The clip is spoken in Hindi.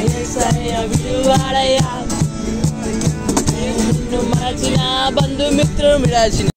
ఏసయ్య విడువాడయ్యా నిన్ను మరచిన బంధుమిత్రులు విడాల్సిన